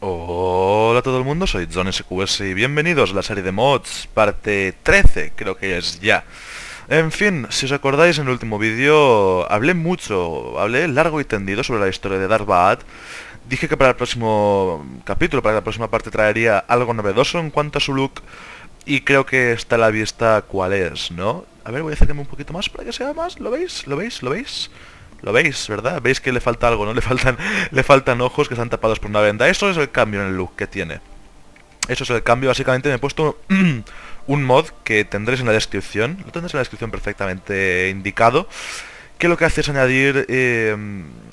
Hola a todo el mundo, soy John SQS y bienvenidos a la serie de mods, parte 13, creo que es ya. En fin, si os acordáis en el último vídeo hablé mucho, hablé largo y tendido sobre la historia de Darth. Dije que para el próximo capítulo, para la próxima parte traería algo novedoso en cuanto a su look y creo que está a la vista cuál es, ¿no? A ver, voy a acercarme un poquito más para que sea más, ¿lo veis? ¿Lo veis? ¿Lo veis? Lo veis, ¿verdad? Veis que le falta algo, ¿no? Le faltan, le faltan ojos que están tapados por una venda. Eso es el cambio en el look que tiene. Eso es el cambio. Básicamente me he puesto un mod que tendréis en la descripción. Lo tendréis en la descripción perfectamente indicado. Que lo que hace es añadir eh,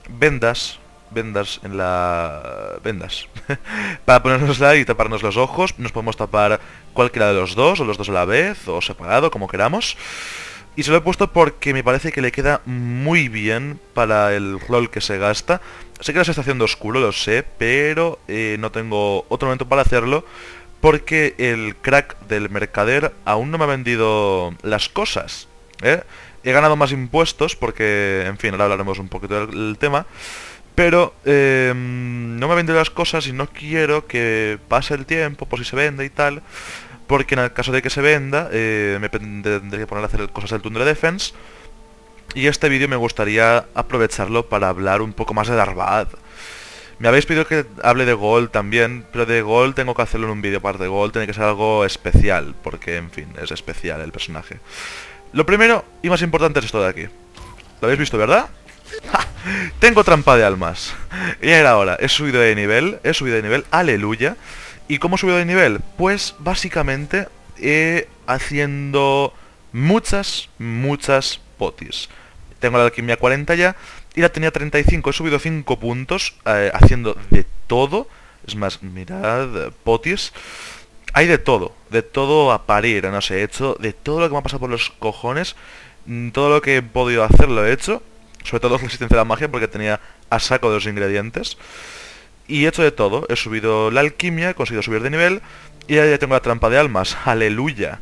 vendas. Vendas en la... Vendas. Para ponernosla y taparnos los ojos. Nos podemos tapar cualquiera de los dos, o los dos a la vez, o separado, como queramos. Y se lo he puesto porque me parece que le queda muy bien para el rol que se gasta. Sé que la está haciendo oscuro, lo sé, pero eh, no tengo otro momento para hacerlo porque el crack del mercader aún no me ha vendido las cosas. ¿eh? He ganado más impuestos porque, en fin, ahora hablaremos un poquito del, tema. Pero eh, no me ha vendido las cosas y no quiero que pase el tiempo por si se vende y tal porque en el caso de que se venda eh, me tendré que poner a hacer cosas del Tundra Defense y este vídeo me gustaría aprovecharlo para hablar un poco más de Darvad. Me habéis pedido que hable de Gold también, pero de Gold tengo que hacerlo en un vídeo parte de Gold, tiene que ser algo especial, porque en fin, es especial el personaje. Lo primero y más importante es esto de aquí. ¿Lo habéis visto, verdad? Tengo trampa de almas. Y era ahora, he subido de nivel, he subido de nivel, aleluya. ¿Y cómo he subido de nivel? Pues básicamente he haciendo muchas, muchas potis. Tengo la alquimia 40 ya y la tenía 35. He subido 5 puntos eh, haciendo de todo. Es más, mirad, potis. Hay de todo, de todo a parir, no sé, he hecho de todo lo que me ha pasado por los cojones. Mm, todo lo que he podido hacer lo he hecho. Sobre todo resistencia a la magia porque tenía a saco de los ingredientes. Y he hecho de todo. He subido la alquimia, he conseguido subir de nivel. Y ya tengo la trampa de almas. Aleluya.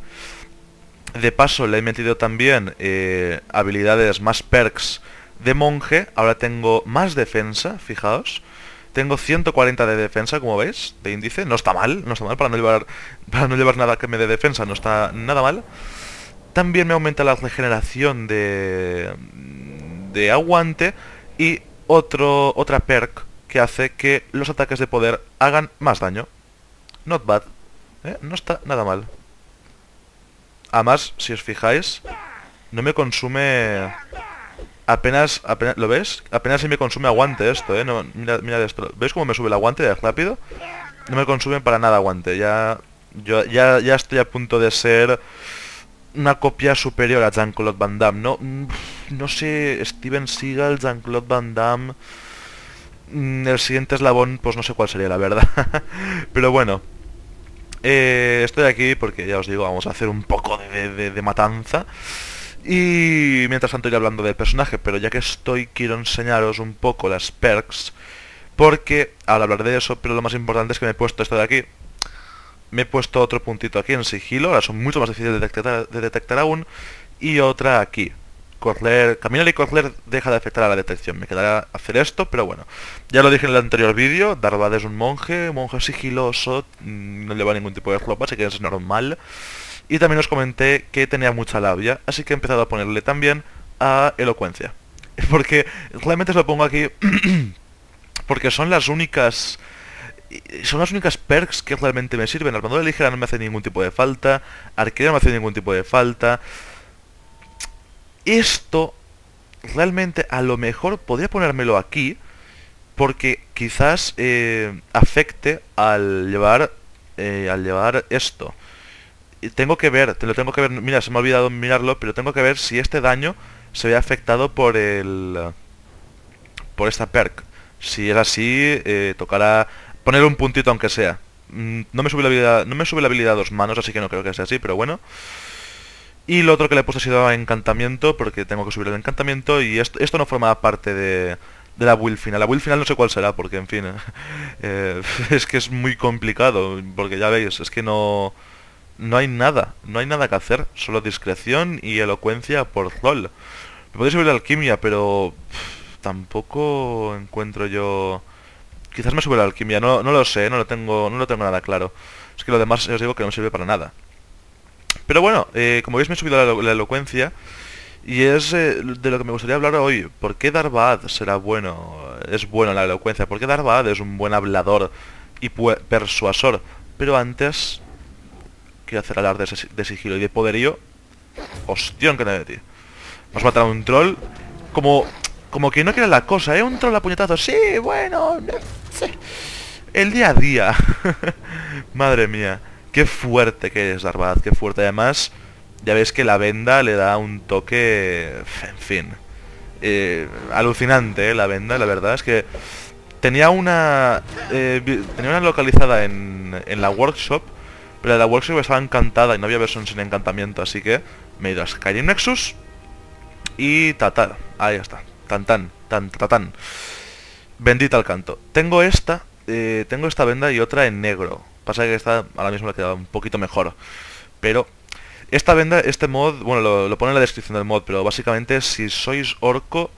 De paso le he metido también eh, habilidades más perks de monje. Ahora tengo más defensa, fijaos. Tengo 140 de defensa, como veis, de índice. No está mal, no está mal para no llevar, para no llevar nada que me dé defensa, no está nada mal. También me aumenta la regeneración de, de aguante y otro, otra perk que hace que los ataques de poder hagan más daño. Not bad. ¿eh? No está nada mal. Además, si os fijáis, no me consume... Apenas, apenas, ¿lo ves? Apenas si me consume aguante esto, ¿eh? No, mira, esto. ¿Veis cómo me sube el aguante de rápido? No me consume para nada aguante. Ya, ya, ya estoy a punto de ser una copia superior a Jean-Claude Van Damme. No, mm, no sé, Steven Seagal, Jean-Claude Van Damme... Mm, el siguiente eslabón, pues no sé cuál sería la verdad. Pero bueno. Eh, estoy aquí porque ya os digo, vamos a hacer un poco de, matanza. Y mientras tanto iré hablando del personaje, pero ya que estoy quiero enseñaros un poco las perks. Porque ahora hablaré de eso, pero lo más importante es que me he puesto esto de aquí. Me he puesto otro puntito aquí en sigilo, ahora son mucho más difíciles de detectar aún. Y otra aquí correr, caminar y correr deja de afectar a la detección. Me quedará hacer esto, pero bueno. Ya lo dije en el anterior vídeo, Darvad es un monje, monje sigiloso, mm, no lleva ningún tipo de ropa, así que es normal. Y también os comenté que tenía mucha labia, así que he empezado a ponerle también a elocuencia. Porque realmente os lo pongo aquí porque son las únicas son las únicas perks que realmente me sirven. Armadura ligera no me hace ningún tipo de falta, arquera no me hace ningún tipo de falta, esto realmente a lo mejor podría ponérmelo aquí porque quizás eh, afecte al llevar eh, al llevar esto tengo que ver te lo tengo que ver mira se me ha olvidado mirarlo pero tengo que ver si este daño se ve afectado por el por esta perk. Si es así eh, tocará poner un puntito aunque sea. Mm, no me sube la habilidad no me sube la habilidad a dos manos así que no creo que sea así pero bueno. Y lo otro que le he puesto ha sido encantamiento, porque tengo que subir el encantamiento y esto, esto no forma parte de, de la build final. La build final no sé cuál será, porque en fin, eh, es que es muy complicado, porque ya veis, es que no, no hay nada, no hay nada que hacer, solo discreción y elocuencia por rol. Me podéis subir la alquimia, pero tampoco encuentro yo... Quizás me sube la alquimia, no, no lo sé, no lo tengo no lo tengo nada claro. Es que lo demás os digo que no sirve para nada. Pero bueno, eh, como veis me he subido la, elocuencia y es eh, de lo que me gustaría hablar hoy. ¿Por qué Darbaad será bueno? Es bueno la elocuencia. ¿Por qué Darbaad es un buen hablador y persuasor? Pero antes quiero hacer hablar de, de sigilo y de poderío. Hostión que te ti. Vamos a matar a un troll como como que no quiere la cosa, ¿eh? Un troll a puñetazo. Sí, bueno. El día a día. Madre mía. Qué fuerte que es Darbath, qué fuerte. Además, ya veis que la venda le da un toque... En fin. Eh, alucinante, ¿eh? La venda, la verdad es que... Tenía una... Eh, tenía una localizada en, en la workshop. Pero la workshop estaba encantada y no había versión sin encantamiento. Así que me he ido a Skyrim Nexus. Y tata. Ahí está. Tan tan. Tan tan. Bendita al canto. Tengo esta. Eh, tengo esta venda y otra en negro. Pasa que esta ahora mismo le queda un poquito mejor. Pero esta venda, este mod, bueno, lo, pone en la descripción del mod, pero básicamente si sois orco,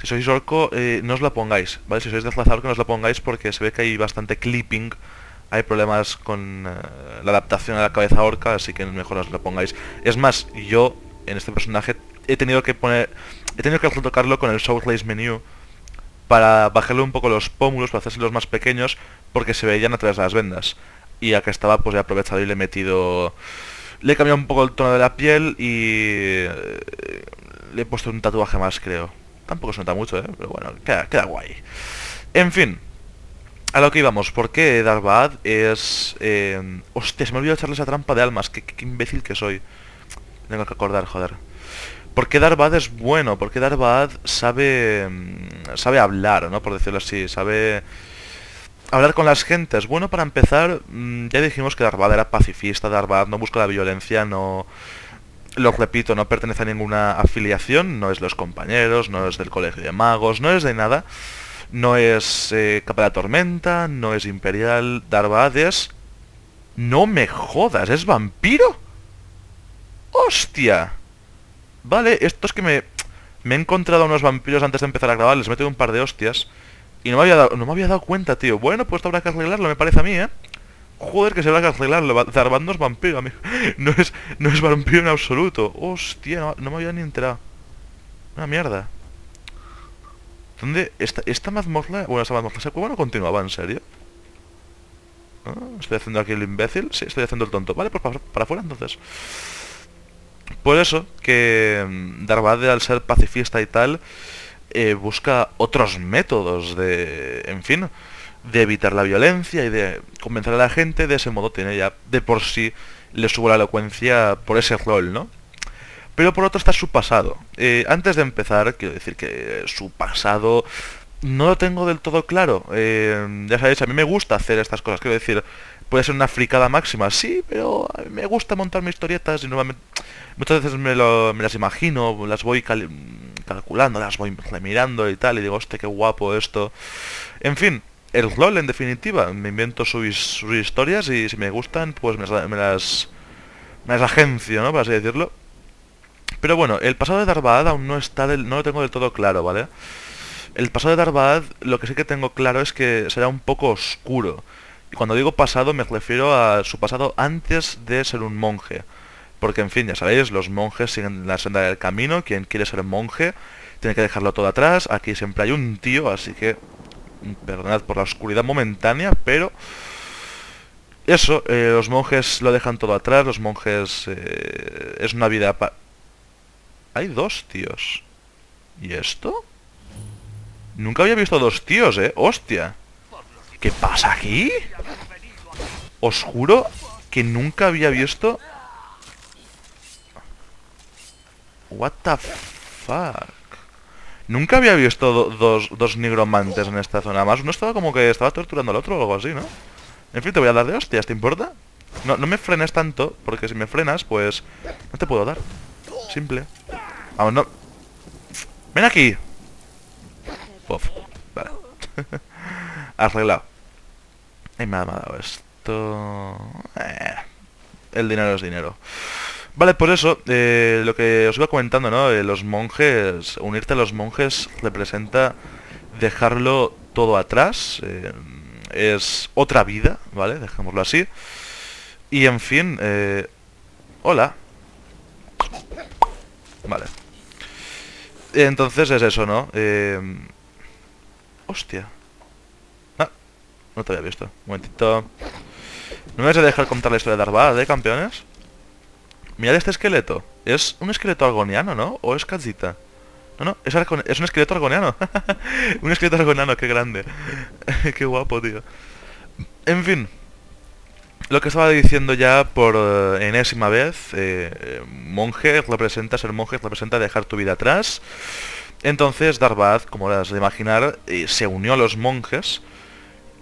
si sois orco, eh, no os la pongáis, ¿vale? Si sois desplazador, que no os la pongáis porque se ve que hay bastante clipping, hay problemas con eh, la adaptación a la cabeza orca, así que mejor os la pongáis. Es más, yo en este personaje he tenido que poner, he tenido que retocarlo con el Source Menu para bajarle un poco los pómulos, para los más pequeños, porque se veían a través de las vendas y acá estaba pues he aprovechado y le he metido le he cambiado un poco el tono de la piel y eh, le he puesto un tatuaje más creo tampoco se nota mucho ¿eh? pero bueno queda, queda guay en fin a lo que íbamos, ¿por qué Darbaad es... Eh... Hostia, se me olvidó echarle esa trampa de almas, qué, imbécil que soy. Tengo que acordar, joder. ¿Por qué Darbaad es bueno? Porque Darbaad sabe... Mm, sabe hablar, ¿no? Por decirlo así, sabe hablar con las gentes. Bueno, para empezar, mm, ya dijimos que Darvad era pacifista, Darvad no busca la violencia, no... Lo repito, no pertenece a ninguna afiliación, no es los compañeros, no es del colegio de magos, no es de nada. No es eh, capa de tormenta, no es imperial, Darvad es... No me jodas, ¿es vampiro? ¡Hostia! Vale, esto es que me... Me he encontrado unos vampiros antes de empezar a grabar, les meto un par de hostias. Y no me había dado, no me había dado cuenta, tío. Bueno, pues habrá que arreglarlo, me parece a mí, ¿eh? Joder, que se habrá que arreglarlo. Zarbando es vampiro, amigo. No es, no es vampiro en absoluto. Hostia, no, me había ni enterado. Una mierda. ¿Dónde? Esta, esta mazmorra... Bueno, esta mazmorra... ¿Esa cueva no continuaba, en serio? ¿Estoy haciendo aquí el imbécil? Sí, estoy haciendo el tonto. Vale, pues para, para afuera entonces. Por eso, que mm, Darvade al ser pacifista y tal... Eh, busca otros métodos de, en fin, de evitar la violencia y de convencer a la gente, de ese modo tiene ya de por sí le subo la elocuencia por ese rol, ¿no? Pero por otro está su pasado. Eh, antes de empezar, quiero decir que su pasado no lo tengo del todo claro. Eh, ya sabéis, a mí me gusta hacer estas cosas. Quiero decir, puede ser una fricada máxima, sí, pero a mí me gusta montarme historietas y normalmente muchas veces me, las imagino, las voy calculando, las voy mirando y tal, y digo, hostia, qué guapo esto. En fin, el LOL en definitiva, me invento sus, sus historias y si me gustan, pues me, las me las agencio, ¿no? Por así decirlo. Pero bueno, el pasado de Darbaad aún no está del, no lo tengo del todo claro, ¿vale? El pasado de Darbaad, lo que sí que tengo claro es que será un poco oscuro. Y cuando digo pasado me refiero a su pasado antes de ser un monje. Porque en fin, ya sabéis, los monjes siguen la senda del camino, quien quiere ser monje tiene que dejarlo todo atrás, aquí siempre hay un tío, así que perdonad por la oscuridad momentánea, pero eso, eh, los monjes lo dejan todo atrás, los monjes eh, es una vida... hay dos tíos. ¿Y esto? Nunca había visto dos tíos, eh, hostia. ¿Qué pasa aquí? Os juro que nunca había visto... What the fuck? Nunca había visto dos, dos nigromantes en esta zona. Más uno estaba como que estaba torturando al otro o algo así, ¿no? En fin, te voy a dar de hostias, ¿te importa? No, no me frenes tanto, porque si me frenas, pues... No te puedo dar. Simple. Vamos, no. Ven aquí. Puff. Vale. Arreglado. Y me ha dado esto... Eh, el dinero es dinero. Vale, por eso, eh, lo que os iba comentando, ¿no? Eh, los monjes, unirte a los monjes representa dejarlo todo atrás. es otra vida, ¿vale? Dejémoslo así. Y en fin, hola. Vale. Entonces es eso, ¿no? hostia. No te había visto. Un momentito. ¿No me vas a dejar contar la historia de Darvada, de campeones? Mirad este esqueleto. Es un esqueleto argoniano, ¿no? ¿O es Kazita? No, no, es, es un esqueleto argoniano. un esqueleto argoniano, qué grande. qué guapo, tío. En fin. Lo que estaba diciendo ya por eh, enésima vez, eh, monje representa, ser monje representa dejar tu vida atrás. Entonces Darvad, como las de imaginar, eh, se unió a los monjes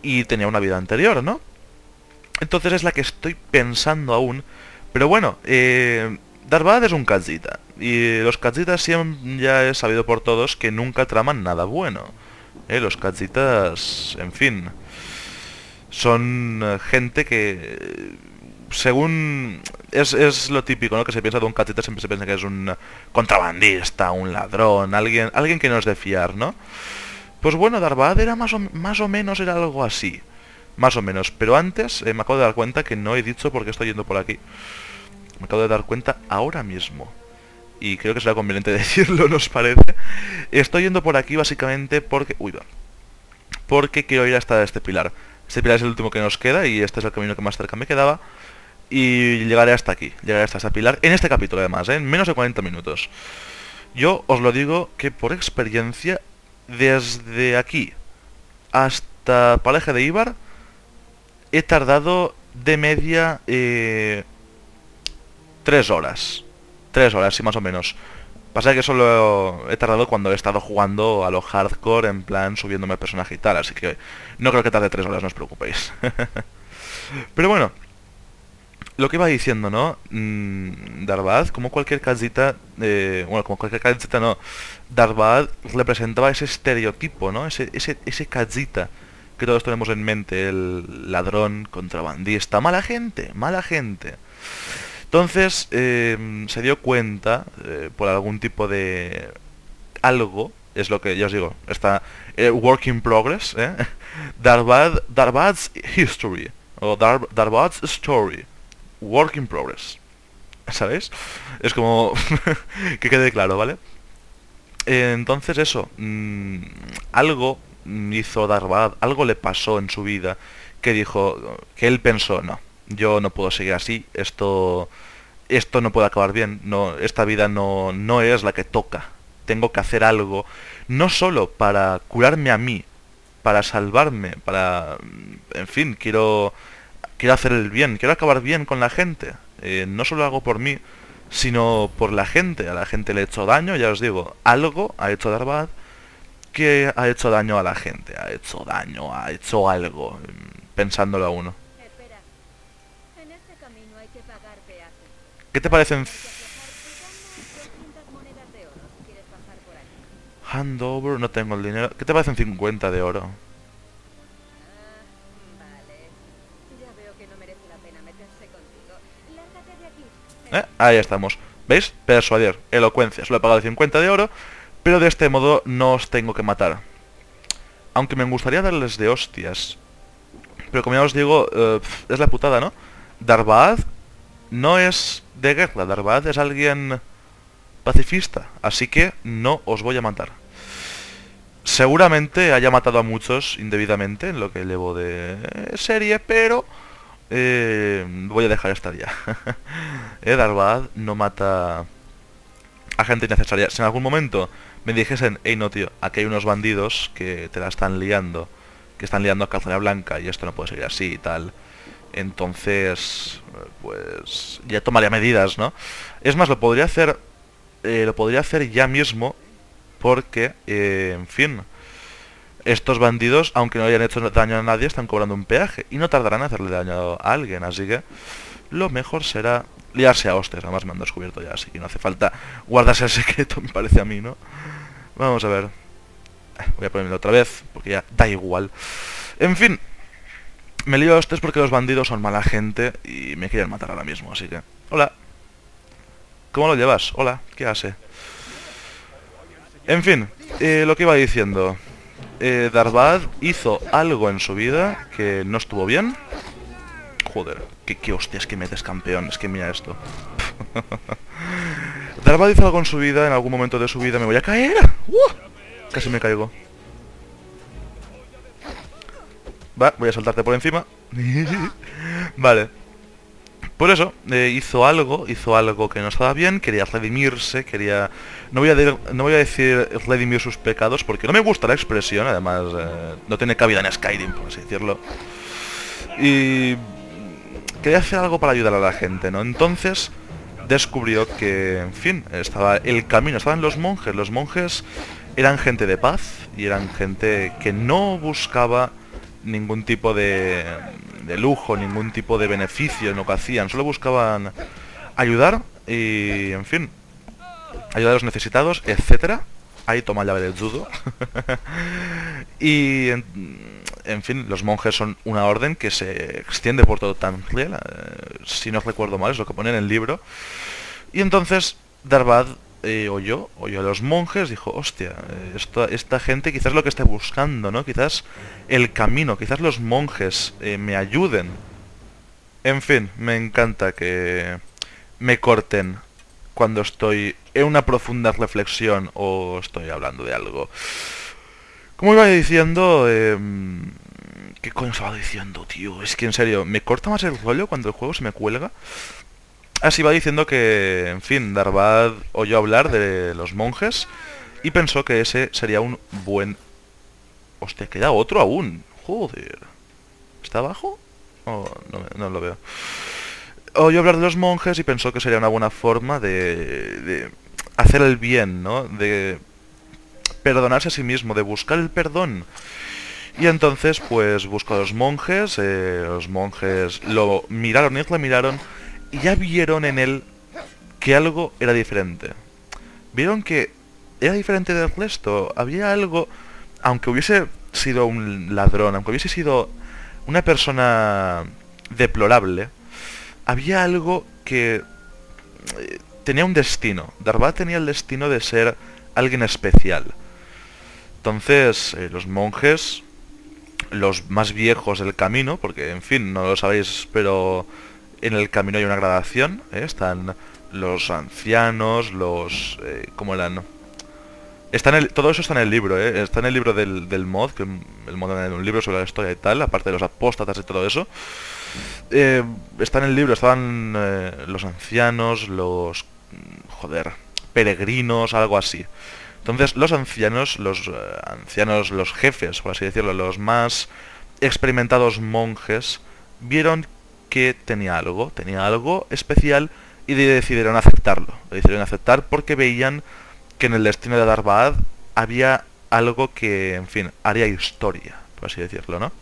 y tenía una vida anterior, ¿no? Entonces es la que estoy pensando aún. Pero bueno, eh, Darvad es un Kazita. Y los Kazitas siempre ya he sabido por todos que nunca traman nada bueno. Eh, los Kazitas, en fin, son eh, gente que, según... Es, es, lo típico, ¿no? Que se piensa de un Kazita, siempre se piensa que es un contrabandista, un ladrón, alguien, alguien que no es de fiar, ¿no? Pues bueno, Darvad era más o, más o menos era algo así. Más o menos. Pero antes eh, me acabo de dar cuenta que no he dicho por qué estoy yendo por aquí. Me acabo de dar cuenta ahora mismo. Y creo que será conveniente decirlo, ¿nos parece? Estoy yendo por aquí básicamente porque... Uy, va. Porque quiero ir hasta este pilar. Este pilar es el último que nos queda y este es el camino que más cerca me quedaba. Y llegaré hasta aquí. Llegaré hasta este pilar. En este capítulo además, ¿eh? en menos de 40 minutos. Yo os lo digo que por experiencia desde aquí hasta Paleje de Ibar he tardado de media eh, tres horas. Tres horas, sí, más o menos. Pasa que solo he tardado cuando he estado jugando a lo hardcore, en plan subiéndome el personaje y tal, así que no creo que tarde tres horas, no os preocupéis. Pero bueno, lo que iba diciendo, ¿no? Mm, Darvad, como cualquier casita, eh, bueno, como cualquier casita, no, Darvad representaba ese estereotipo, ¿no? Ese, ese, ese que todos tenemos en mente, el ladrón, contrabandista, mala gente, mala gente. Entonces, eh, se dio cuenta, eh, por algún tipo de algo, es lo que ya os digo, está work in progress, ¿eh? Darvad, Darvad's history, o Dar, Darvad's story work in progress. ¿Sabéis? Es como que quede claro, ¿vale? entonces eso, mm, algo hizo Darvad, algo le pasó en su vida que dijo, que él pensó, no, yo no puedo seguir así, esto, esto no puede acabar bien, no, esta vida no, no es la que toca, tengo que hacer algo, no solo para curarme a mí, para salvarme, para, en fin, quiero quiero hacer el bien, quiero acabar bien con la gente. Eh, no solo hago por mí, sino por la gente. A la gente le he hecho daño, ya os digo, algo ha hecho Darvad que ha hecho daño a la gente. Ha hecho daño, ha hecho algo, mm, pensándolo a uno. ¿Qué te parecen? Handover, no tengo el dinero. ¿Qué te parecen 50 de oro? ¿Eh? Ahí estamos. ¿Veis? Persuadir, elocuencia. Solo he pagado 50 de oro, pero de este modo no os tengo que matar. Aunque me gustaría darles de hostias. Pero como ya os digo, eh, es la putada, ¿no? Darbaad no es de guerra. Darbaad es alguien pacifista. Así que no os voy a matar. Seguramente haya matado a muchos indebidamente en lo que llevo de serie, pero eh, voy a dejar estar ya. eh, no mata a gente innecesaria. Si en algún momento me dijesen, hey no tío, aquí hay unos bandidos que te la están liando, que están liando a calzona blanca y esto no puede seguir así y tal. Entonces, pues ya tomaría medidas, ¿no? Es más, lo podría hacer, eh, lo podría hacer ya mismo porque, eh, en fin, estos bandidos, aunque no hayan hecho daño a nadie, están cobrando un peaje y no tardarán en hacerle daño a alguien, así que lo mejor será liarse a hostias. Además me han descubierto ya, así que no hace falta guardarse el secreto, me parece a mí, ¿no? Vamos a ver. Voy a ponerme otra vez, porque ya da igual. En fin. Me lío a hostias porque los bandidos son mala gente y me quieren matar ahora mismo, así que... Hola. ¿Cómo lo llevas? Hola, ¿qué hace? En fin, eh, lo que iba diciendo. Eh, Darbad hizo algo en su vida que no estuvo bien. Joder, qué, qué hostias que metes campeón, es que mira esto. Darbad hizo algo en su vida, en algún momento de su vida me voy a caer. Casi me caigo. Va, voy a saltarte por encima. vale. Por eso, eh, hizo algo, hizo algo que no estaba bien, quería redimirse, quería... No voy, a no voy a decir redimir sus pecados porque no me gusta la expresión, además eh, no tiene cabida en Skyrim, por así decirlo. Y... Quería hacer algo para ayudar a la gente, ¿no? Entonces descubrió que, en fin, estaba el camino, estaban los monjes. Los monjes eran gente de paz y eran gente que no buscaba ningún tipo de, de lujo, ningún tipo de beneficio en lo que hacían, solo buscaban ayudar y, en fin, ayudar a los necesitados, etcétera. Ahí toma llave del judo. y, en, fin, los monjes son una orden que se extiende por todo Tamriel, eh, si no recuerdo mal, es lo que pone en el libro. Y entonces Darbad eh, oyó, oyó a los monjes, dijo, hostia, eh, esta gente quizás lo que esté buscando, ¿no? Quizás el camino, quizás los monjes eh, me ayuden. En fin, me encanta que me corten cuando estoy en una profunda reflexión o estoy hablando de algo. Como iba diciendo, em, ¿qué coño estaba diciendo, tío? Es que en serio, me corta más el rollo cuando el juego se me cuelga. Así va diciendo que, en fin, Darvad oyó hablar de los monjes y pensó que ese sería un buen... Hostia, queda otro aún. Joder. ¿Está abajo? Oh, no, lo veo. Oyó hablar de los monjes y pensó que sería una buena forma de, de hacer el bien, ¿no? De perdonarse a sí mismo, de buscar el perdón. Y entonces, pues, buscó a los monjes, eh, los monjes lo miraron y lo miraron y ya vieron en él que algo era diferente. Vieron que era diferente del resto. Había algo, aunque hubiese sido un ladrón, aunque hubiese sido una persona deplorable, había algo que eh, tenía un destino. Darbat tenía el destino de ser alguien especial. Entonces, eh, los monjes, los más viejos del camino, porque en fin, no lo sabéis, pero en el camino hay una gradación, ¿eh? están los ancianos, los... Eh, ¿Cómo eran? Está en todo eso está en el libro, ¿eh? está en el libro del, del mod, que el mod en un libro sobre la historia y tal, aparte de los apóstatas y todo eso. Eh, está en el libro, estaban eh, los ancianos, los... joder, peregrinos, algo así. Entonces los ancianos, los ancianos, los jefes, por así decirlo, los más experimentados monjes, vieron que tenía algo, tenía algo especial y decidieron aceptarlo. decidieron aceptar porque veían que en el destino de Darbad había algo que, en fin, haría historia, por así decirlo, ¿no?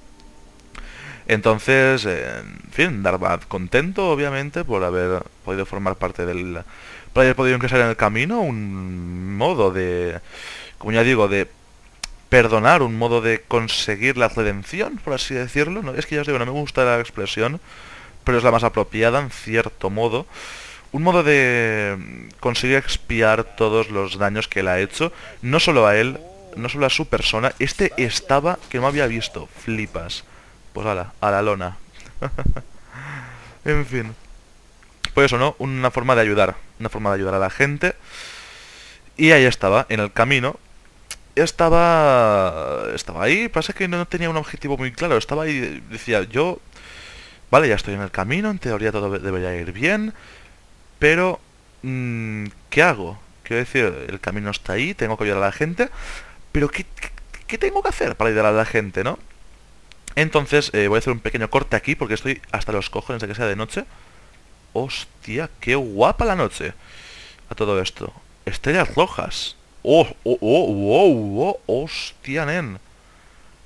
Entonces, en fin, Darbad contento, obviamente, por haber podido formar parte del... por haber podido ingresar en el camino, un modo de... como ya digo, de perdonar, un modo de conseguir la redención, por así decirlo. ¿no? Es que ya os digo, no me gusta la expresión, pero es la más apropiada en cierto modo. Un modo de conseguir expiar todos los daños que él ha hecho, no solo a él, no solo a su persona, este estaba que no había visto, flipas. Pues ala, a la lona. en fin. Pues eso, ¿no? Una forma de ayudar, una forma de ayudar a la gente. Y ahí estaba, en el camino. Estaba... Estaba ahí, pasa que no tenía un objetivo muy claro. Estaba ahí, decía, yo Vale, ya estoy en el camino, en teoría todo debería ir bien, pero mm, ¿qué hago? Quiero decir, el camino está ahí, tengo que ayudar a la gente, pero ¿qué, tengo que hacer para ayudar a la gente, no? Entonces eh, voy a hacer un pequeño corte aquí porque estoy hasta los cojones de que sea de noche. Hostia, qué guapa la noche. A todo esto. Estrellas rojas. Oh, oh, oh, oh, oh, hostia, nen.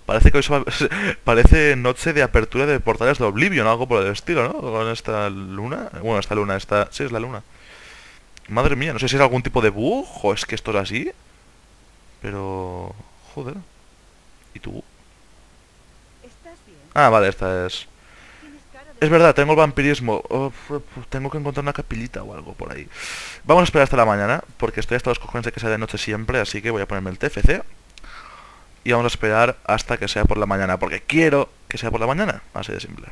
Parece que hoy parece noche de apertura de portales de Oblivion, algo por el estilo, ¿no? Con esta luna. Bueno, esta luna, esta... Sí, es la luna. Madre mía, no sé si es algún tipo de bug o es que esto es así. Pero... Joder. ¿Y tú? Ah, vale, esta es... Es verdad, tengo el vampirismo. Oh, tengo que encontrar una capillita o algo por ahí. Vamos a esperar hasta la mañana, porque estoy hasta los cojones de que sea de noche siempre, así que voy a ponerme el TFC. Y vamos a esperar hasta que sea por la mañana, porque quiero que sea por la mañana. Así de simple.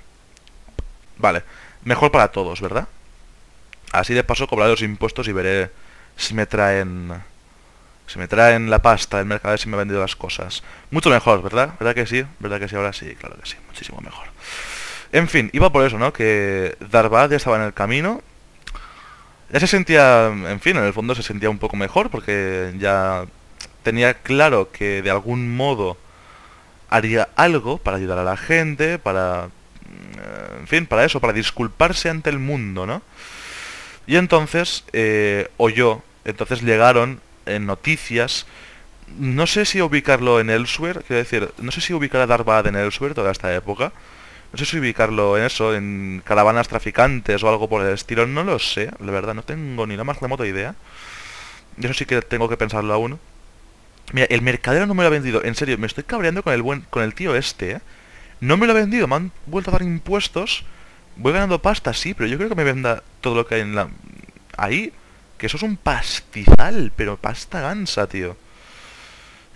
Vale, mejor para todos, ¿verdad? Así de paso cobraré los impuestos y veré si me traen... Si me traen la pasta del mercado, si me ha vendido las cosas. Mucho mejor, ¿verdad? ¿Verdad que sí? ¿Verdad que sí? Ahora sí, claro que sí. Muchísimo mejor. En fin, iba por eso, ¿no? Que Darvad ya estaba en el camino. Ya se sentía, en fin, en el fondo se sentía un poco mejor porque ya tenía claro que de algún modo haría algo para ayudar a la gente, para... mm, En fin, para eso, para disculparse ante el mundo, ¿no? Y entonces eh, oyó, entonces llegaron en noticias, no sé si ubicarlo en Elsewhere, quiero decir, no sé si ubicar a Darvad en Elsewhere toda esta época, no sé si ubicarlo en eso, en caravanas traficantes o algo por el estilo, no lo sé, la verdad, no tengo ni la más remota idea. Eso sí que tengo que pensarlo aún. Mira, el mercadero no me lo ha vendido, en serio, me estoy cabreando con el buen, con el tío este, ¿eh? No me lo ha vendido, me han vuelto a dar impuestos, voy ganando pasta, sí, pero yo creo que me venda todo lo que hay en la... Ahí, que eso es un pastizal, pero pasta gansa, tío.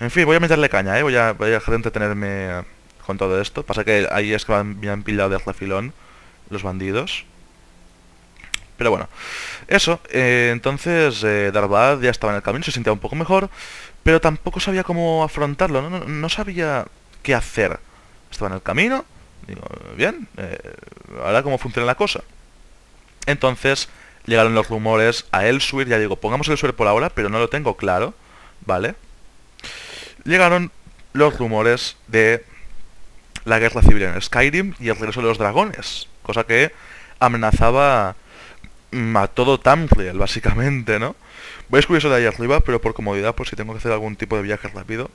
En fin, voy a meterle caña, ¿eh? Voy a, voy a dejar de entretenerme con todo esto. Pasa que ahí es que me han, pillado de refilón los bandidos. Pero bueno, eso. eh, entonces, eh, Darvad ya estaba en el camino, se sentía un poco mejor, pero tampoco sabía cómo afrontarlo, no, no, no sabía qué hacer. Estaba en el camino, digo, bien, eh, ahora cómo funciona la cosa. Entonces, llegaron los rumores a Elsewhere, ya digo, pongamos Elsewhere por ahora, pero no lo tengo claro, ¿vale? Llegaron los rumores de la guerra civil en Skyrim y el regreso de los dragones, cosa que amenazaba a todo Tamriel, básicamente, ¿no? Voy a escribir eso de ahí arriba, pero por comodidad, por si tengo que hacer algún tipo de viaje rápido.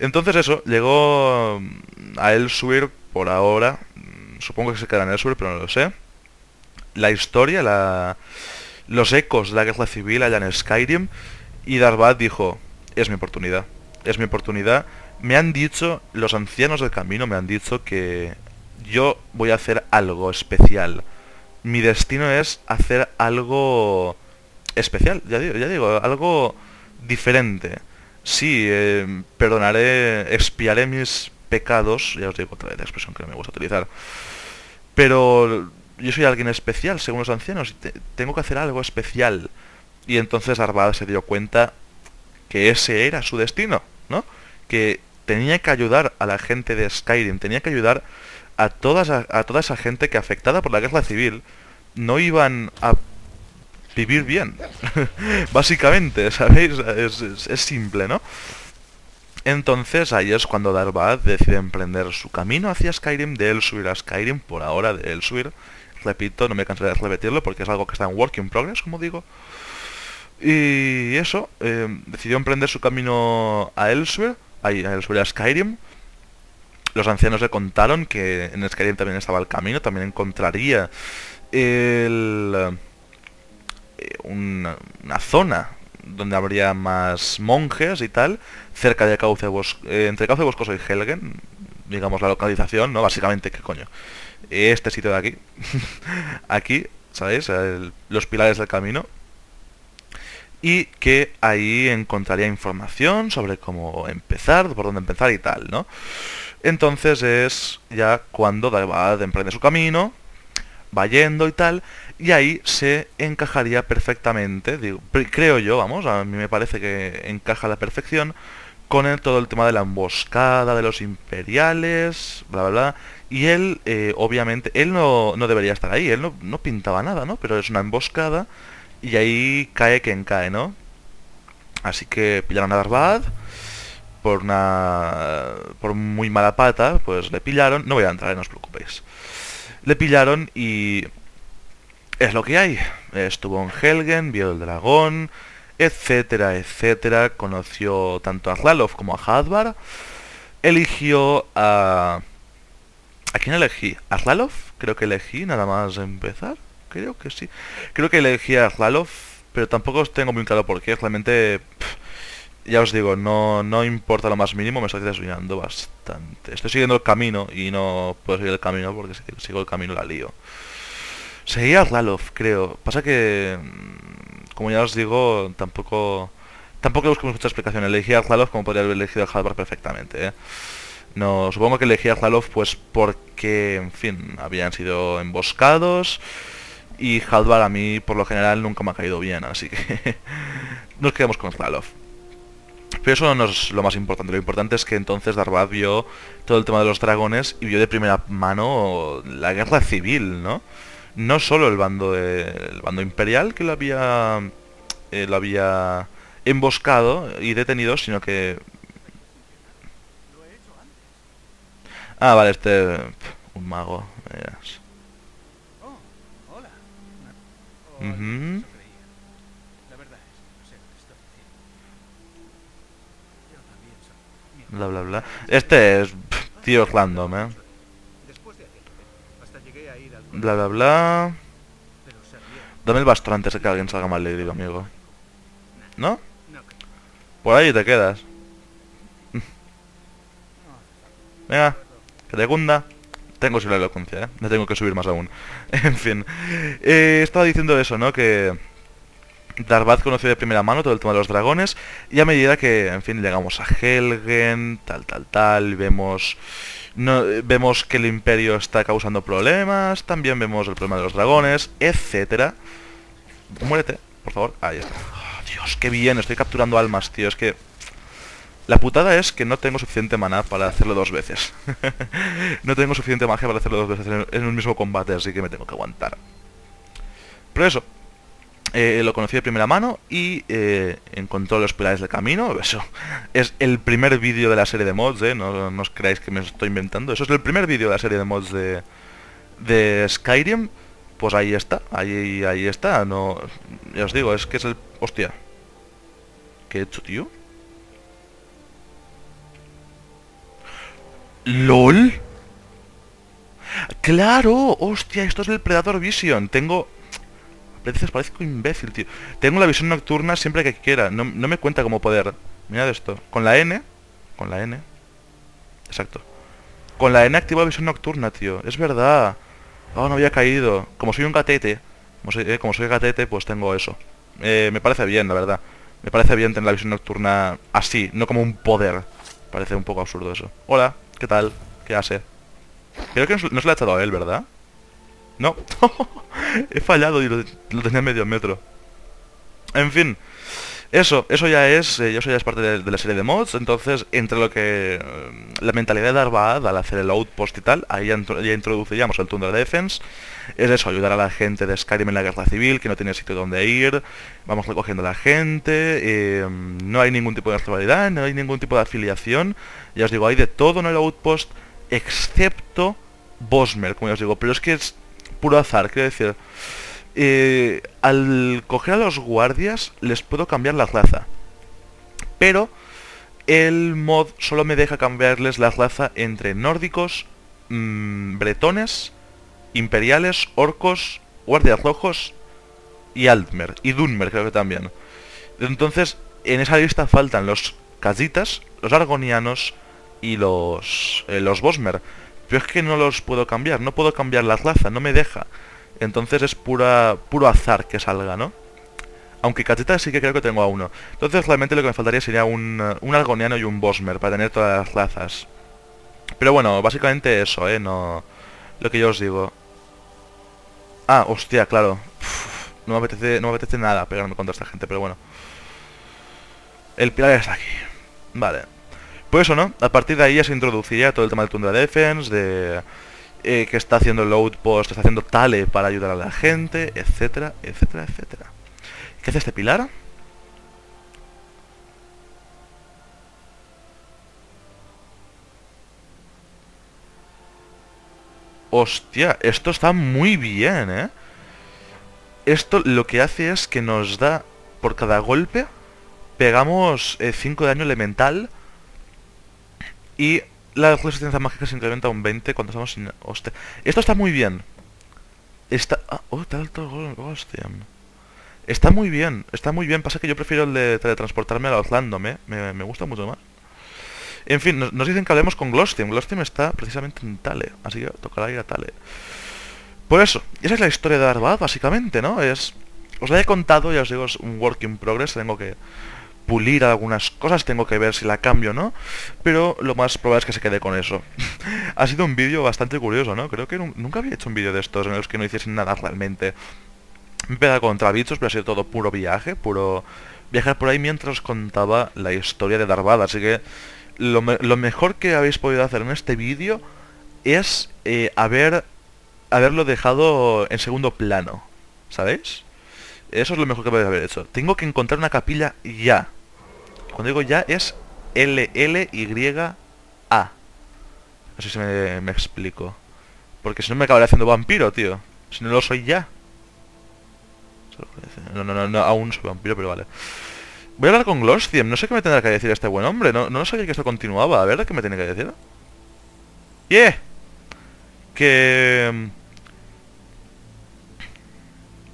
Entonces eso, llegó mm, a Elsewhere por ahora, mm, supongo que se quedará en Elsewhere, pero no lo sé. La historia, la, los ecos de la guerra civil allá en Skyrim, y Darvad dijo, es mi oportunidad, es mi oportunidad. Me han dicho, los ancianos del camino me han dicho que yo voy a hacer algo especial. Mi destino es hacer algo especial, ya digo, ya digo algo diferente. Sí, eh, perdonaré, expiaré mis pecados, ya os digo otra vez la expresión que no me gusta utilizar. Pero yo soy alguien especial, según los ancianos, y te- tengo que hacer algo especial. Y entonces Arvad se dio cuenta que ese era su destino, ¿no? Que tenía que ayudar a la gente de Skyrim, tenía que ayudar a, todas, a, a toda esa gente que afectada por la guerra civil no iban a vivir bien. Básicamente, ¿sabéis? Es, simple, ¿no? Entonces ahí es cuando Darvad decide emprender su camino hacia Skyrim, de Elsewhere a Skyrim, por ahora de Elsewhere. Repito, no me cansaré de repetirlo porque es algo que está en work in progress, como digo. Y eso, eh, decidió emprender su camino a ahí, a Elsewhere a Skyrim. Los ancianos le contaron que en Skyrim también estaba el camino, también encontraría el, eh, una, zona donde habría más monjes y tal, cerca de Cauce eh, entre Cauce Boscoso y Helgen, digamos la localización, ¿no? Básicamente, ¿qué coño? Este sitio de aquí, aquí, ¿sabéis? Los pilares del camino. Y que ahí encontraría información sobre cómo empezar, por dónde empezar y tal, ¿no? Entonces es ya cuando Darvad emprende su camino, va yendo y tal, y ahí se encajaría perfectamente, digo, creo yo, vamos, a mí me parece que encaja a la perfección con todo el tema de la emboscada de los imperiales, bla, bla, bla. Y él, eh, obviamente, él no, no debería estar ahí, él no, no pintaba nada, ¿no? Pero es una emboscada y ahí cae quien cae, ¿no? Así que pillaron a Darvad por una por muy mala pata, pues le pillaron, no voy a entrar, no os preocupéis. Le pillaron y es lo que hay. Estuvo en Helgen, vio el dragón, etcétera, etcétera. Conoció tanto a Ralof como a Hadvar. eligió a... ¿A quién elegí? ¿A Slalov? Creo que elegí, nada más empezar. Creo que sí. Creo que elegí a Slalov, pero tampoco os tengo muy claro por qué. Realmente, ya os digo, no, no importa lo más mínimo, me estoy desviando bastante. Estoy siguiendo el camino y no puedo seguir el camino porque si sigo el camino la lío. Seguía a Slalov, creo. Pasa que, mm, como ya os digo, tampoco... Tampoco busco mucha explicación. Elegí a Slalov como podría haber elegido a Halvar perfectamente, ¿eh? No, supongo que elegí a Zalov pues porque, en fin, habían sido emboscados y Halvar a mí por lo general nunca me ha caído bien, así que nos quedamos con Zalov. Pero eso no es lo más importante, lo importante es que entonces Darvad vio todo el tema de los dragones y vio de primera mano la guerra civil, ¿no? No solo el bando de- el bando imperial que lo había eh, lo había emboscado y detenido, sino que Ah, vale, este... Un mago. verás. Oh. Ujú. eso creía. La verdad es que no sé lo que estoy diciendo. Yo también soy. Mira, Bla, bla, bla. Este es... pf, tío random, ¿eh? Bla, bla, bla... Dame el bastón antes de que alguien salga mal leído, amigo. ¿No? Por ahí te quedas. Venga, que te cunda. Tengo la elocuencia, ¿eh? Me tengo que subir más aún. en fin. Eh, estaba diciendo eso, ¿no? Que... Darvad conoció de primera mano todo el tema de los dragones y a medida que, en fin, llegamos a Helgen, tal, tal, tal, vemos vemos que el imperio está causando problemas, también vemos el problema de los dragones, etcétera. Muérete, por favor. Ahí está. Oh, Dios, qué bien, estoy capturando almas, tío, es que... La putada es que no tengo suficiente maná para hacerlo dos veces. no tengo suficiente magia para hacerlo dos veces en un mismo combate, así que me tengo que aguantar. Pero eso, eh, lo conocí de primera mano y eh, encontró los pilares del camino. Eso es el primer vídeo de la serie de mods, ¿eh? No, no os creáis que me estoy inventando. Eso es el primer vídeo de la serie de mods de, de Skyrim. Pues ahí está, ahí, ahí está. No, ya os digo, es que es el... Hostia. ¿Qué he hecho, tío? ¿LOL? ¡Claro! ¡Hostia! Esto es el Predator Vision. Tengo... Veces parezco imbécil, tío. Tengo la visión nocturna siempre que quiera. No, no me cuenta como poder. Mirad esto. Con la N... Con la N... Exacto. Con la N activo la visión nocturna, tío. Es verdad. Oh, no había caído. Como soy un gatete... Como soy, eh, gatete, pues tengo eso. Eh, me parece bien, la verdad. Me parece bien tener la visión nocturna así, no como un poder. Parece un poco absurdo eso. Hola, ¿qué tal? ¿Qué hace? Creo que no se le ha echado a él, ¿verdad? No. He fallado y lo, tenía medio metro. En fin. Eso, eso ya es, eh, eso ya es parte de, la serie de mods, entonces entre lo que eh, la mentalidad de Darbaad al hacer el outpost y tal, ahí ya, ya introduciríamos el Tundra Defense, es eso, ayudar a la gente de Skyrim en la guerra civil, que no tiene sitio donde ir, vamos recogiendo a la gente, eh, no hay ningún tipo de rivalidad, no hay ningún tipo de afiliación, ya os digo, hay de todo en el outpost, excepto Bosmer, como ya os digo, pero es que es puro azar, quiero decir, eh, al coger a los guardias les puedo cambiar la raza. Pero el mod solo me deja cambiarles la raza entre nórdicos, mm, bretones, imperiales, orcos, guardias rojos y Altmer. Y Dunmer creo que también. Entonces, en esa lista faltan los Kazitas, los Argonianos y los, eh, los Bosmer. Pero es que no los puedo cambiar, no puedo cambiar la raza, no me deja. Entonces es pura, puro azar que salga, ¿no? Aunque Kazita sí que creo que tengo a uno. Entonces realmente lo que me faltaría sería un, un Argoniano y un Bosmer para tener todas las razas. Pero bueno, básicamente eso, ¿eh? No... Lo que yo os digo. Ah, hostia, claro. No me apetece, no me apetece nada pegarme contra esta gente, pero bueno. El pilar está aquí. Vale. Pues eso, ¿no? A partir de ahí ya se introduciría todo el tema del Tundra Defense, de eh, que está haciendo el outpost, está haciendo Tale para ayudar a la gente, etcétera, etcétera, etcétera. ¿Qué hace este pilar? Hostia, esto está muy bien, ¿eh? Esto lo que hace es que nos da, por cada golpe, pegamos 5 de daño elemental y la resistencia mágica se incrementa un 20 cuando estamos sin... Hostia. Esto está muy bien. Está... Ah, oh, tal, tal, hostia. Está muy bien, está muy bien. Pasa que yo prefiero el de teletransportarme a Outland, ¿eh? Me, gusta mucho más. En fin, nos, dicen que hablemos con Glostium. Glostium está precisamente en Tale, así que tocará ir a Tale. Por eso, esa es la historia de Arbad, básicamente, ¿no? Es... Os la he contado, ya os digo, es un work in progress, tengo que pulir algunas cosas, tengo que ver si la cambio o no, pero lo más probable es que se quede con eso. ha sido un vídeo bastante curioso, ¿no? Creo que nu- nunca había hecho un vídeo de estos en los que no hiciesen nada realmente. Me he pegado contra bichos, pero ha sido todo puro viaje, puro viajar por ahí mientras contaba la historia de Darvad, así que lo mejor que habéis podido hacer en este vídeo es eh, haber haberlo dejado en segundo plano, ¿sabéis? Eso es lo mejor que podéis haber hecho. Tengo que encontrar una capilla ya. Cuando digo ya es L-L-Y-A. No sé si me, me explico. Porque si no me acabaré haciendo vampiro, tío. Si no lo soy ya. No, no, no, no, aún soy vampiro, pero vale. Voy a hablar con Glostiem. No sé qué me tendrá que decir este buen hombre. No, no sabía que esto continuaba. A ver, ¿qué me tiene que decir? ¡Yeah! Que...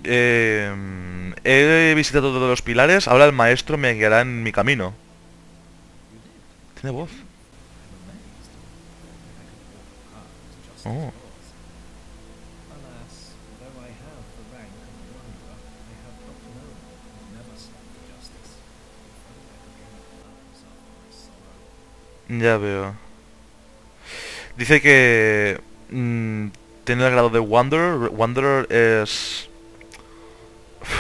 eh, he visitado todos los pilares, ahora el maestro me guiará en mi camino. Tiene voz. Oh. Ya veo. Dice que mm, tiene el grado de Wanderer. Wanderer es...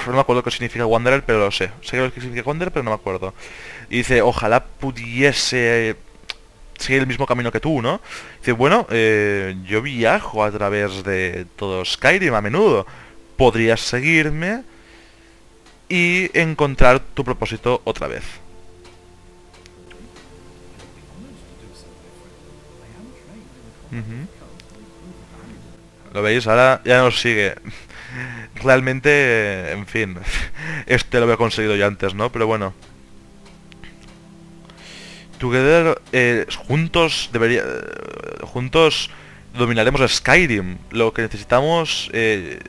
No me acuerdo qué significa Wanderer, pero lo sé. Sé lo que significa Wanderer, pero no me acuerdo. Y dice, ojalá pudiese seguir el mismo camino que tú, ¿no? Dice, bueno, eh, yo viajo a través de todo Skyrim a menudo. Podrías seguirme y encontrar tu propósito otra vez. ¿Lo veis? Ahora ya nos sigue. Realmente, en fin, este lo había conseguido ya antes, ¿no? Pero bueno. Together, eh, juntos debería... juntos dominaremos Skyrim. Lo que necesitamos... Eh.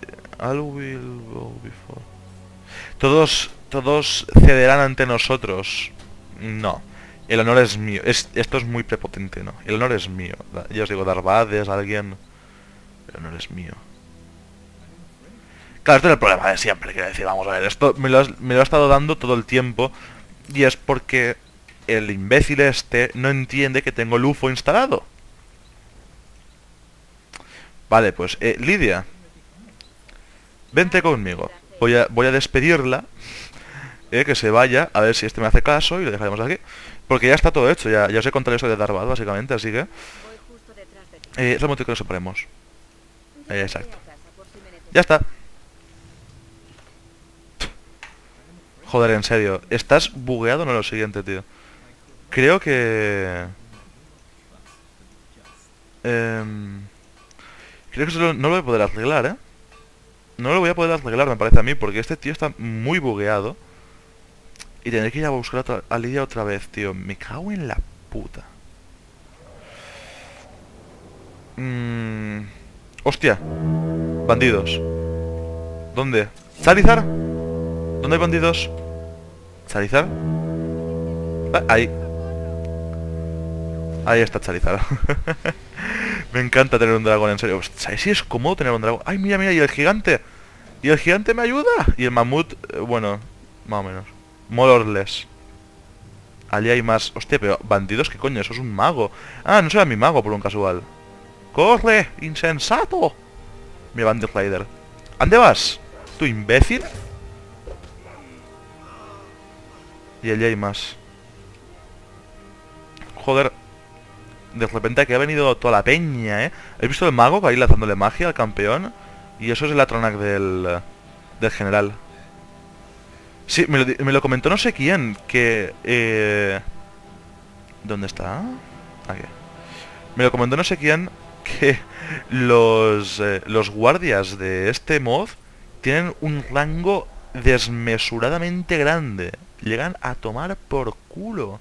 Todos, todos cederán ante nosotros. No. El honor es mío. Es, esto es muy prepotente, ¿no? El honor es mío. Ya os digo, Darvad es alguien... El honor es mío. Claro, este es el problema de siempre, quiero decir, vamos a ver, esto me lo, has- me lo ha estado dando todo el tiempo y es porque el imbécil este no entiende que tengo el UFO instalado. Vale, pues, eh, Lidia, vente conmigo. Voy a, voy a despedirla, eh, que se vaya, a ver si este me hace caso y lo dejaremos aquí. Porque ya está todo hecho, ya, ya os he contado eso de Darvad, básicamente, así que... Eh, es el motivo que nos separemos. Eh, exacto. Ya está. Joder, en serio. ¿Estás bugueado no lo siguiente, tío? Creo que... Em, creo que no lo voy a poder arreglar, ¿eh? No lo voy a poder arreglar, me parece a mí, porque este tío está muy bugueado. Y tendré que ir a buscar a Lidia otra vez, tío. Me cago en la puta. Mm, hostia. Bandidos. ¿Dónde? ¿Charizard? ¿Dónde hay bandidos? ¿Charizard? Ah, ahí. Ahí está Charizard. Me encanta tener un dragón, en serio. ¿Sabes si es cómodo tener un dragón? ¡Ay, mira, mira! ¿Y el gigante? ¿Y el gigante me ayuda? Y el mamut, eh, bueno, más o menos. More or less. Allí hay más. Hostia, pero bandidos, ¿qué coño? Eso es un mago. Ah, no será mi mago por un casual. ¡Corre! ¡Insensato! Mi Bandit Rider. ¿Dónde vas? ¿Tu imbécil? Y allí hay más. Joder. De repente aquí ha venido toda la peña, ¿eh? ¿Has visto el mago ahí lanzándole magia al campeón? Y eso es el Atronac del... Del general. Sí, me lo, di- me lo comentó no sé quién, que... Eh... ¿Dónde está? Aquí. Me lo comentó no sé quién que los, eh, los guardias de este mod tienen un rango desmesuradamente grande. Llegan a tomar por culo.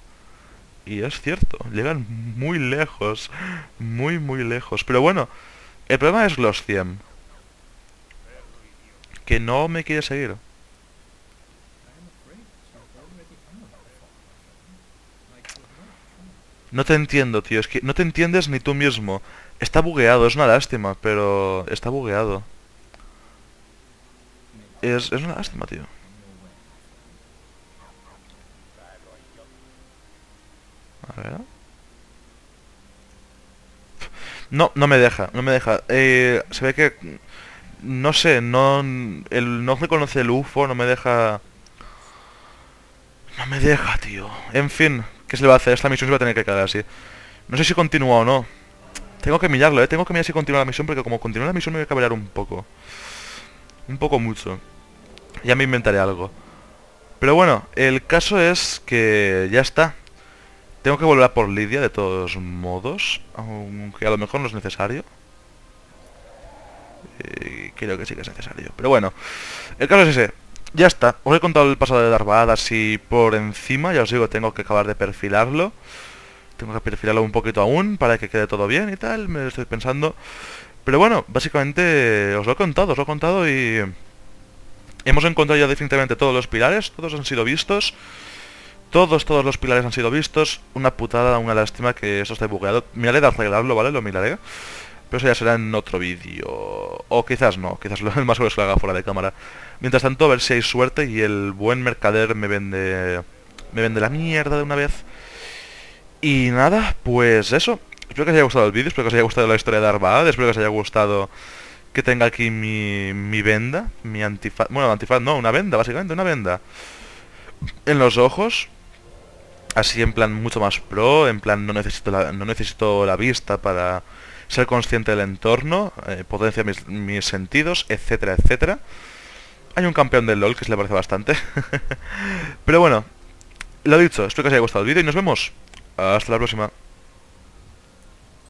Y es cierto, llegan muy lejos, muy muy lejos. Pero bueno, el problema es los 100. Que no me quiere seguir. No te entiendo, tío. Es que no te entiendes ni tú mismo. Está bugueado, es una lástima, pero está bugueado. Es, es una lástima, tío. A ver. No, no me deja, no me deja. Eh, se ve que... No sé, no... El, no reconoce el UFO, no me deja... No me deja, tío. En fin, ¿qué se le va a hacer? Esta misión se va a tener que quedar así. No sé si continúa o no. Tengo que mirarlo, ¿eh? Tengo que mirar si continúa la misión porque como continúa la misión me voy a cabrear un poco. Un poco mucho. Ya me inventaré algo. Pero bueno, el caso es que ya está. Tengo que volver a por Lidia de todos modos, aunque a lo mejor no es necesario. Eh, creo que sí que es necesario. Pero bueno, el caso es ese. Ya está. Os he contado el pasado de Darvada así por encima. Ya os digo, tengo que acabar de perfilarlo. Tengo que perfilarlo un poquito aún para que quede todo bien y tal. Me lo estoy pensando. Pero bueno, básicamente os lo he contado, os lo he contado y... Hemos encontrado ya definitivamente todos los pilares. Todos han sido vistos. Todos, todos los pilares han sido vistos. Una putada, una lástima que eso esté bugueado. Miraré de arreglarlo, ¿vale? Lo miraré. Pero eso ya será en otro vídeo. O quizás no, quizás lo más seguro es que lo haga fuera de cámara. Mientras tanto, a ver si hay suerte y el buen mercader me vende... Me vende la mierda de una vez. Y nada, pues eso. Espero que os haya gustado el vídeo, espero que os haya gustado la historia de Arbaad, espero que os haya gustado que tenga aquí mi, mi venda, mi antifaz... Bueno, antifaz no, una venda, básicamente, una venda. En los ojos así en plan mucho más pro, en plan no necesito la, no necesito la vista para ser consciente del entorno, eh, potencia mis, mis, sentidos, etcétera, etcétera. Hay un campeón del LOL que se le parece bastante. Pero bueno, lo dicho, espero que os haya gustado el vídeo y nos vemos. Hasta la próxima.